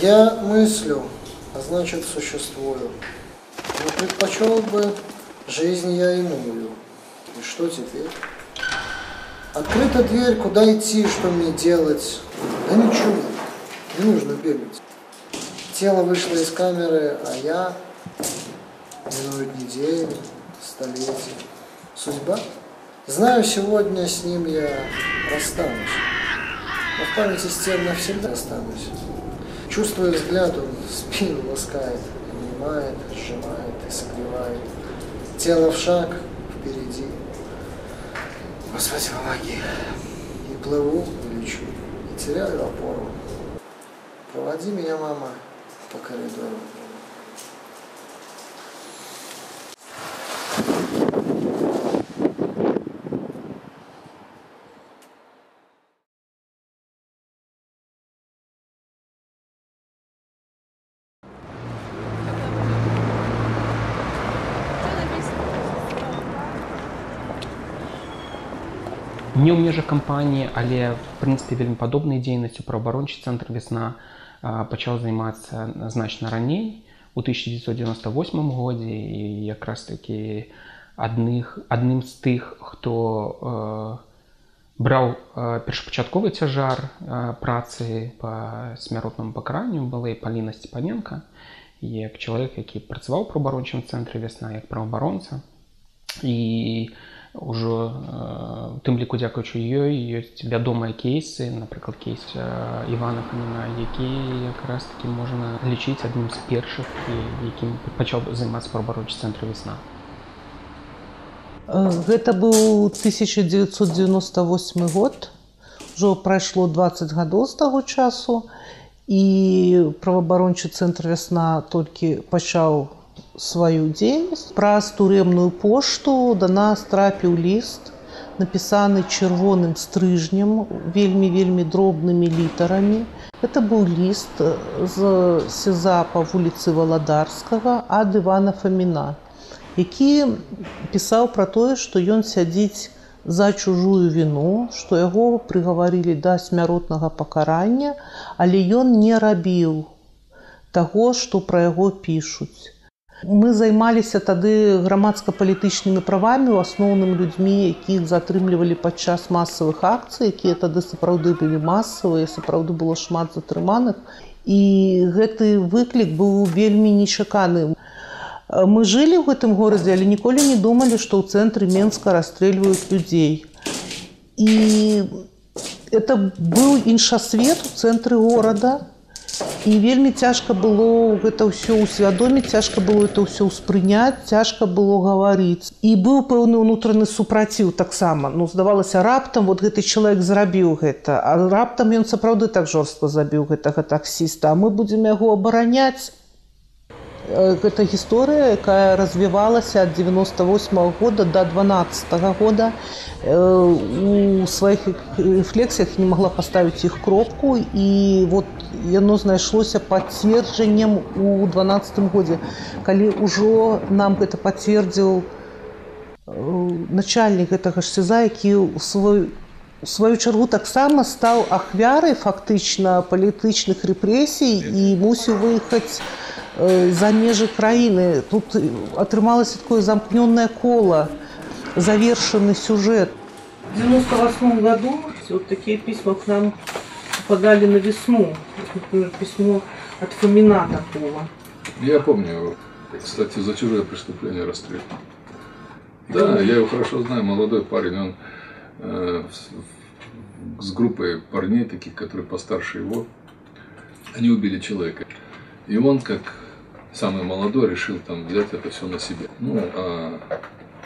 Я мыслю, а значит существую. Но предпочел бы жизнь я иную. И что теперь? Открыта дверь, куда идти, что мне делать? Да ничего, не нужно бегать. Тело вышло из камеры, а я минует недели, столетия. Судьба? Знаю, сегодня с ним я расстанусь. Но в памяти стен навсегда останусь. Чувствуя взгляд, он спину ласкает, обнимает, сжимает и согревает. Тело в шаг впереди. Господи, помоги. И плыву, и лечу, и теряю опору. Проводи меня, мама, по коридору. не ў межах кампаніі але в прынцыпе вельмі падобнай дзейнасцю праваабарончы цэнтр весна пачаў займацца значна раней у 1998 годзе і якраз такі адных адным з тых хто браў першапачатковы цяжар працы по смяротнаму пакаранню была і паліна сцепаненко як чалавек які працаваў праваабарончым цэнтры вясна як праваабаронца і у ўжо у тым ліку дзякуючы ёй ёсць вядомыя кейсы напрыклад кейс івана фаміна які якраз таки можна лічыць адным з першых якім пачаў займацца праабароч цэнтру весна гэта быў 1998 год. Ужо прайшло 20 гадоў з таго часу і праваабарончы цэнтр вясна толькі пачаў сваю дзейнасць праз турэмную пошту да нас трапіў ліст напісаны чырвоным стрыжнем вельмі вельмі дробнымі літарамі это быў ліст з сеза па вуліцы валадарскага ад ивана фаміна які пісаў пра тое што ён сядзіць за чужую віну што яго прыгаварылі да смяротнага пакарання але ён не рабіў таго што пра яго пішуць Мы займаліся тады грамадска-палітычнымі правамі у асноўным людзьмі, якіх затрымлівалі падчас масавых акцый, якія тады сапраўды былі масавыя, сапраўды было шмат затрыманых. І гэты выклік быў вельмі нечаканы. Мы жылі ў гэтым горадзе, але ніколі не думалі, што ў цэнтры Менска расстрэльваюць людзей. І это быў іншасвет у цэнтры горада, і вельмі цяжка было гэта ўсё усвядоміць цяжка было это ўсё ўспрыняць цяжка было гаварыць і быў пэўны ўнутраны супраціў таксама ну здавалася раптам вот гэты чалавек зрабіў гэта а раптам ён сапраўды так жорстка забіў гэтага таксіста а мы будзем яго абараняць Гэта гісторыя якая развівалася ад 98 -го года до 12 -го года у сваіх рэфлексіях не магла паставіць іх кропку і вот яно знайшлося пацверджаннем у дванадцатым годзе калі ўжо нам гэта пацвердзіў начальнік гэтага ж сеза які у свой у сваю чаргу таксама стаў ахвярай фактычна палітычных рэпрэсій і мусіў выехаць за межы краіны тут атрымалася такое замкнёнае кола завершаны сюжет. В 98 году вот такие письма к нам попадали на весну. Например письмо от фомина такого. Я помню кстати за чужое преступление расстрел. Да я его хорошо знаю молодой парень. Он э, с группой парней таких которые постарше его. Они убили человека. И он как самый молодой решил там взять это все на себе. Ну, а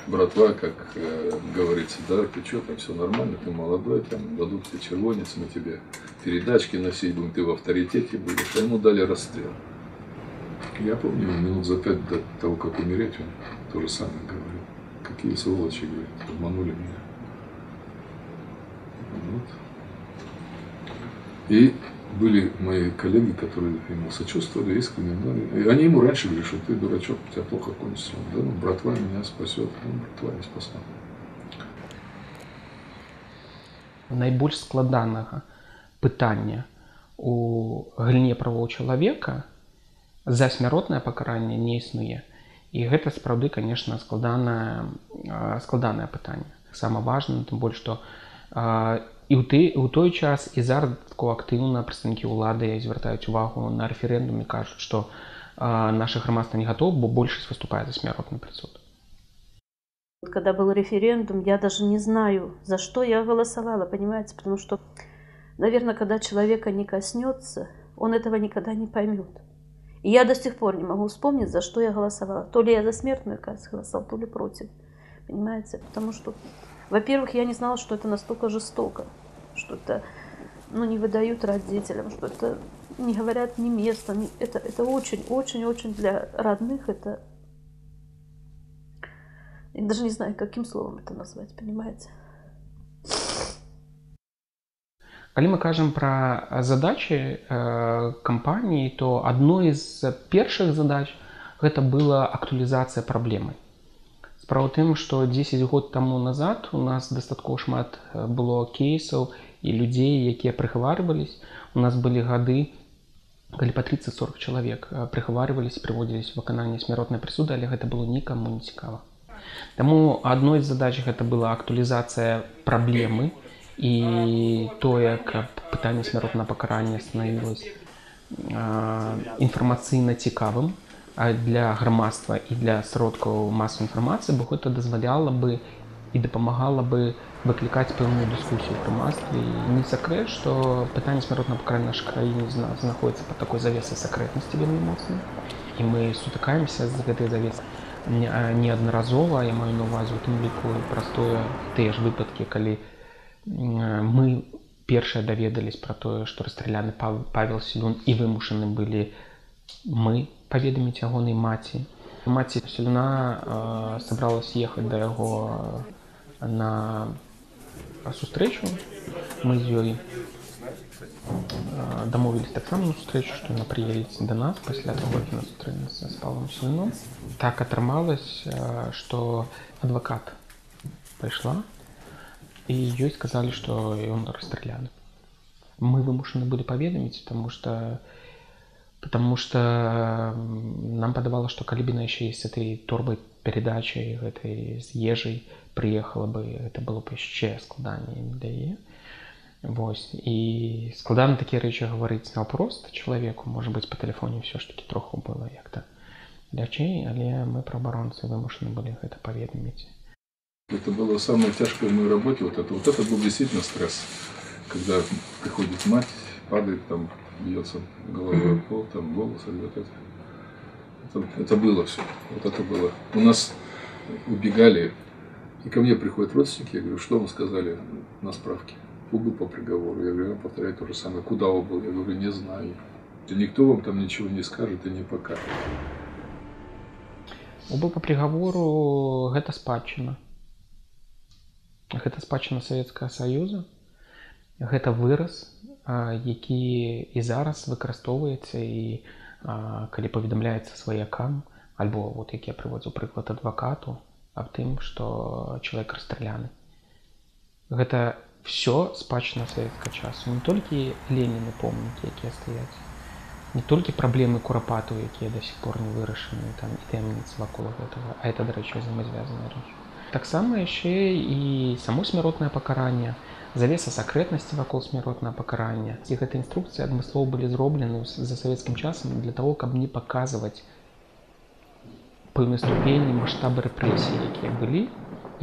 братва, как э, говорится, да, ты что, там все нормально, ты молодой, там дадут тебе червонец, на тебе передачки носить будем, ты в авторитете будешь. А ему дали расстрел. Я помню, минут за пять до того, как умереть, он то же самое говорил. Какие сволочи, говорит, обманули меня. Вот. И были мои коллеги, которые ему сочувствовали искренне. Ну, и они ему раньше говорили, что ты дурачок, у тебя плохо кончится. Да, ну, братва меня спасет. Ну, братва не спасла. Найбольш складанага пытання у галіне правоў чалавека за смяротнае пакаранне не існуе і гэта сапраўды конечно складанае складанае пытанне сама важна тым больш што і ў ты у той час і зараз актыўна прадстаўнікі ўлады звяртаюць увагу на рэферэндуме кажуць што наше грамадства не гатоў бо большасць выступае за смяротны прысуд Когда был референдум, я даже не знаю, за что я голосовала, понимаете, потому что, наверное, когда человека не коснется, он этого никогда не поймет. И я до сих пор не могу вспомнить, за что я голосовала. То ли я за смертную казнь голосовала, то ли против. Понимаете? Потому что, во-первых, я не знала, что это настолько жестоко, что это ну, не выдают родителям, что это не говорят ни места. Ни... Это, это очень, очень, очень для родных это я даже не знаю, каким словом это назвать, понимаете? Калі мы кажам пра задачы э, кампаніі, то адной з першых задач гэта была актуалізацыя праблемы. Справа тым, што 10 год таму назад у нас дастаткова шмат было кейсаў і людзей, якія прыхаварвались. У нас былі гады, калі па 30-40 чалавек прыхаварвались, прыводзілись выкананне смяротнай прысуды, але гэта было нікаму не цікава. Таму адной з задач гэта была актуалізацыя праблемы і тое, каб пытанне смяротна пакарання станавілось інфармацыйна цікавым для грамадства і для сродкаў масавай інфармацыі, бо гэта дазваляла бы і дапамагала бы выклікаць пэўную дыскусію ў грамадстве. Не сакрэт, што пытанне смяротна пакарання нашай краіне знаходіцца па такой завесай сакрэтнасці вельмі моцнай. І мы сутыкаемся з гэтай завесай неаднаразова я маю на увазе у тым ліку простое тыя ж выпадкі калі мы першыя даведались про тое што расстраляны павел селюн і вымушаны былі мы паведаміць ягонай маці маці селюна э, сабралась ехаць да яго на сустрэчу мы з ёй дамовились таксама на сустрэчу што яна прыедзе да нас пасля таго як нас сустрэцца з палом сыном так атрымалось што адвакат пайшла і ёй сказалі што ён расстраляны мы вымушаны былі паведаміць потому что потому что нам падавала што калі бы на яшчэ з этой торбай перадачай гэтай з ежай прыехала бы это было б яшчэ складанне для яе Вось і складана такія рэчы гаварыць наўпрост чалавеку можа быць па тэлефоне ўсё ж таки троху было як-то лячэй але мы праабаронцы вымушаны былі гэта паведаміць это было самое тяжкое в моей работе вот это вот это был действительно стресс когда приходит мать падает там бьется головой в пол там голос рвет это, это, это было все вот это было у нас убегали и ко мне приходят родственники я говорю что вы сказали на справке убыл по приговору. Я говорю, я повторяю то же самое. Куда убыл? Я говорю, не знаю. И никто вам там ничего не скажет и не покажет. Убыл по приговору гэта спадчына. Гэта спадчына Савецкага Саюза. Гэта выраз, які і зараз выкарыстоўваецца і калі паведамляецца сваякам, альбо вот як я прыводзіў прыклад адвакату аб тым, што чалавек расстраляны. Гэта все спадчына савецкага часу не толькі леніны помнікі якія стаяць не толькі праблемы курапату якія да сих пор не вырашаны там і тэмніцы вакол гэтага а это дарэчы взаемазвязаная рэч таксама яшчэ і само смяротнае пакаранне завеса сакрэтнасці вакол смяротнага пакарання ці гэта інструкцыі адмыслоў былі зроблены за савецкім часам для того каб не паказваць пэўнай ступені маштабы рэпрэсіі якія былі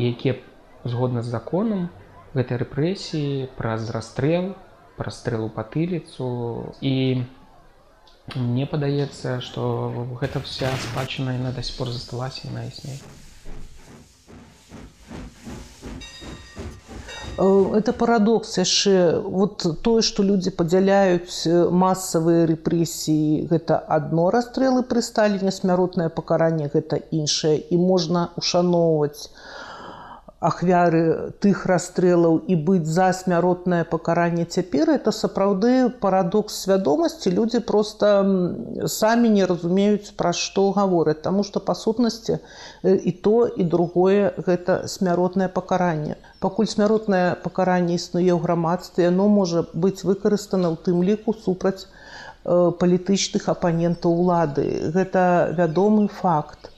якія згодна з законам гэтай рэпрэсіі праз расстрэл расстрэлу патыліцу і мне падаецца што гэта вся спадчына яна да сих пор засталася на існей это парадокс яшчэ вот тое што людзі падзяляюць масавыя рэпрэсіі гэта адно расстрэлы пры сталіне смяротнае пакаранне гэта іншае і можна ушаноўваць ахвяры тых расстрэлаў і быць за смяротнае пакаранне цяпер это сапраўды парадокс свядомасці людзі просто самі не разумеюць пра што гавораць Таму што па сутнасці і то і другое гэта смяротнае пакаранне Пакуль смяротнае пакаранне існуе ў грамадстве, яно можа быць выкарыстана ў тым ліку супраць э, палітычных апанентаў улады. Гэта вядомы факт.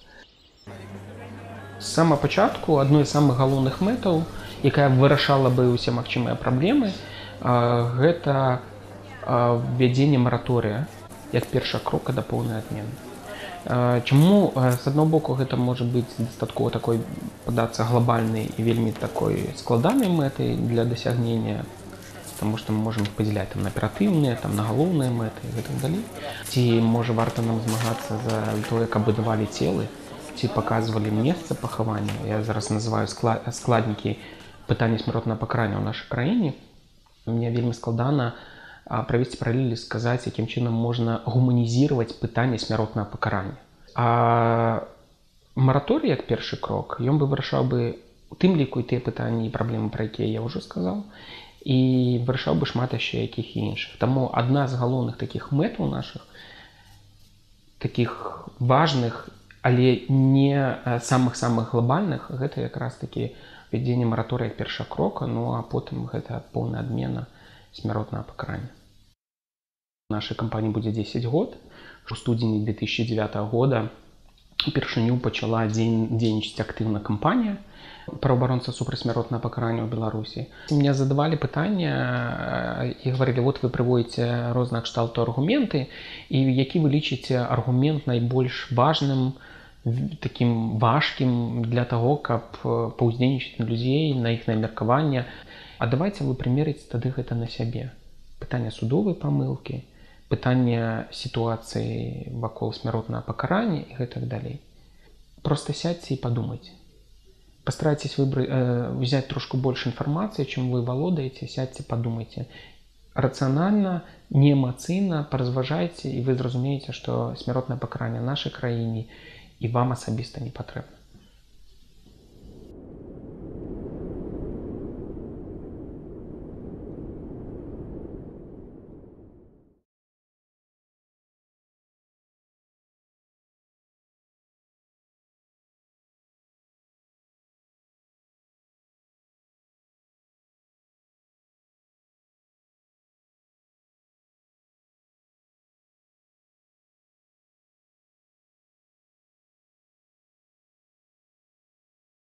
З самага пачатку адной з самых галоўных мэтаў, якая вырашала бы ўсе магчымыя праблемы, гэта ввядзенне мараторыя як першы крок да поўнай адмены. Чаму з аднаго боку гэта можа быць дастаткова такой падацца глобальнай і вельмі такой складанай мэтай для дасягнення, Таму што мы можемм падзяляць там на аператыўныя, там на галоўныя мэты і гэтак далей. Ці можа варта нам змагацца за тое, каб будавалі целы, ці паказвалі месца пахавання. Я зараз называю складнікі пытання смяротнага пакарання ў нашай краіне. Мне вельмі складана, правесці паралелі сказаць якім чынам можна гуманізировать пытанне смяротнага пакарання а мараторый як першы крок ён бы вырашаў бы у тым ліку і тыя пытанні і праблемы пра якія я ўжо сказаў і вырашаў бы шмат яшчэ якіх іншых таму адна з галоўных таких мэтаў наших таких важных але не самых самых глобальных. Гэта якраз такі вядзенне мараторыя перша крока ну а потым гэта поўная адмена смяротнага пакарання. Нашай кампаніі будзе 10 год. У студзені 2009 года упершыню пачала дзень дзейнічаць актыўна кампанія праабаронца супрацьсмяротнага пакарання ў беларусі. Мне задавалі пытання і гаварылі вот вы прыводіце розныя кшталту аргументы і які вы лічыце аргумент найбольш важным таким важкім для того каб паўздзейнічаць на людзей на іх на меркаванне а давайте вы прымерыць тады гэта на сябе пытання судовай памылкі пытанне сітуацыі вакол смяротнага пакарання і гэтак далей просто сядьце і падумаць пастарайтесь выбраць э, взять трошку больш інфармацыі чым вы валодаеце сядьце падумайце рацыянальна не эмацыйна паразважайце і вы зразумееце што смяротнае пакаранне нашай краіне і вам асабіста не патрэбна